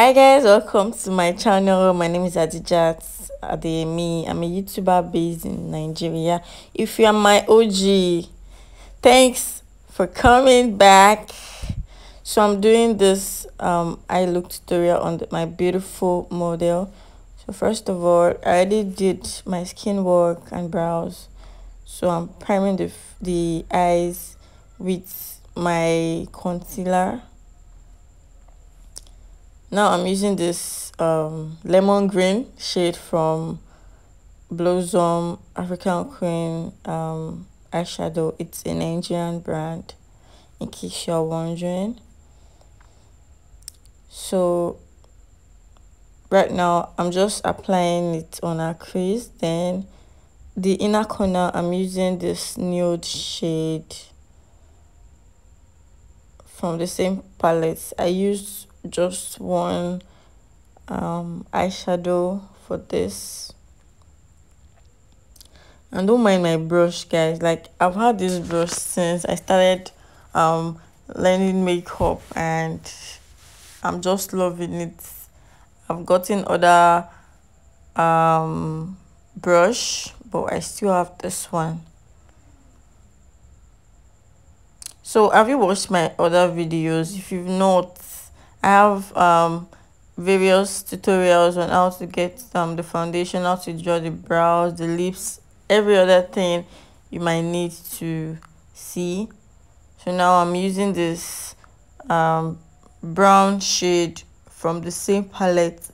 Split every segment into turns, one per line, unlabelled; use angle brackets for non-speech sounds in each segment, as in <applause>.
Hi guys, welcome to my channel. My name is Adijat Adeyemi. I'm a YouTuber based in Nigeria. If you are my OG, thanks for coming back. So I'm doing this um eye look tutorial on the, my beautiful model. So first of all, I already did my skin work and brows. So I'm priming the the eyes with my concealer now i'm using this um lemon green shade from blossom african queen um eyeshadow. It's an nigerian brand in case you're wondering. So right now i'm just applying it on our crease. Then the inner corner i'm using this nude shade from the same palette. I used just one um, eyeshadow for this. And don't mind my brush guys. Like i've had this brush since i started um learning makeup and i'm just loving it. I've gotten other um brush but i still have this one. So have you watched my other videos? If you've not I have um various tutorials on how to get um the foundation, how to draw the brows, the lips, every other thing you might need to see. So now I'm using this um brown shade from the same palette.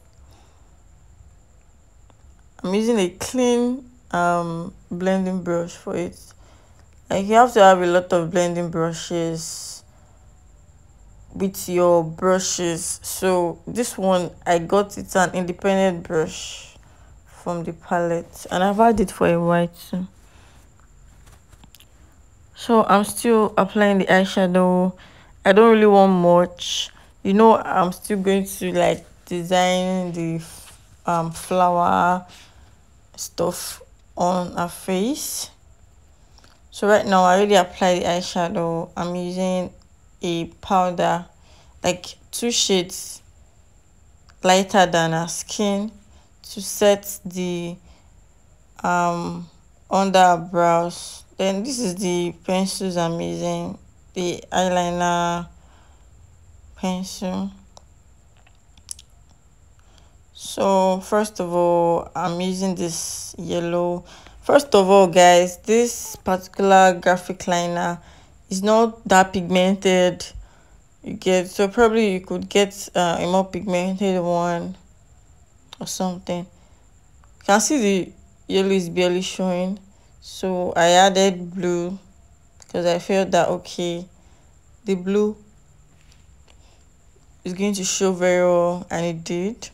I'm using a clean um blending brush for it. Like you have to have a lot of blending brushes with your brushes. So this one i got it an independent brush from the palette and i've had it for a while too. So i'm still applying the eyeshadow. I don't really want much. You know i'm still going to like design the um flower stuff on her face. So right now i already applied the eyeshadow. I'm using a powder like two shades lighter than her skin to set the um under her brows. Then this is the pencils i'm using the eyeliner pencil. So first of all i'm using this yellow. First of all guys this particular graphic liner it's not that pigmented. You get so probably you could get uh, a more pigmented one or something. You can see the yellow is barely showing. So i added blue because i felt that okay the blue is going to show very well and it did.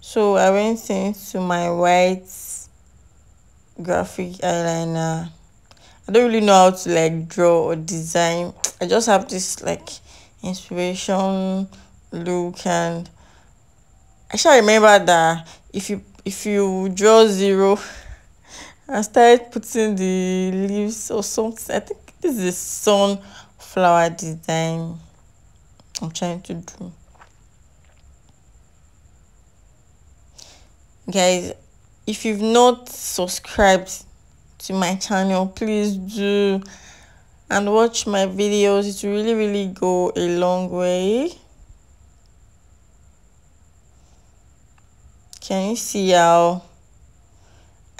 So i went into my white graphic eyeliner I don't really know how to like draw or design. I just have this like inspiration look and I shall remember that if you if you draw zero <laughs> and start putting the leaves or something. I think this is sunflower design I'm trying to do. Guys, if you've not subscribed to my channel please do. And watch my videos. It really really go a long way. Can you see how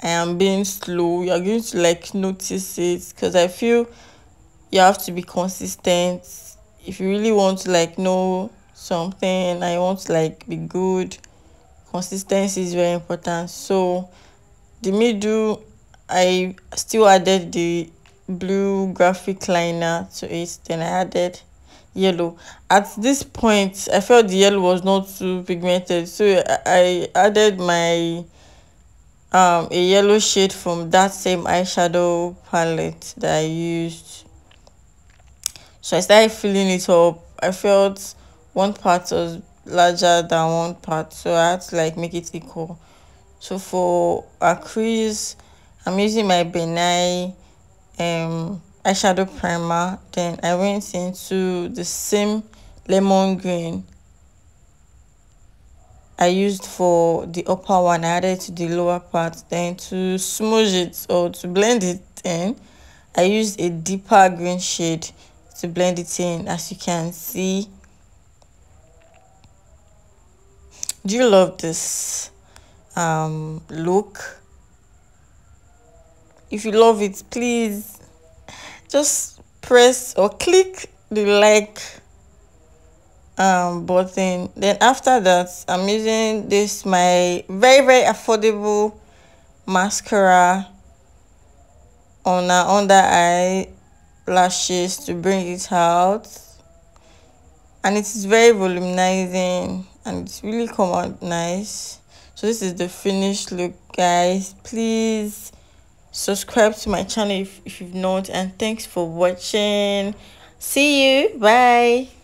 I am being slow? You're going to like notice it because I feel you have to be consistent. If you really want to like know something and I want to like be good consistency is very important. So the middle I still added the blue graphic liner to it then I added yellow. At this point I felt the yellow was not too pigmented so I added my um a yellow shade from that same eyeshadow palette that I used. So I started filling it up. I felt one part was larger than one part so I had to like make it equal. So for a crease I'm using my Benai um eyeshadow primer then I went into the same lemon green I used for the upper one, I added to the lower part. Then to smudge it or to blend it in, I used a deeper green shade to blend it in as you can see. Do you love this um, look? If you love it, please just press or click the like um button. Then after that i'm using this my very very affordable mascara on our under eye lashes to bring it out. And it is very volumizing and it's really come out nice. So this is the finished look guys. Please subscribe to my channel if, if you've not and thanks for watching. See you. Bye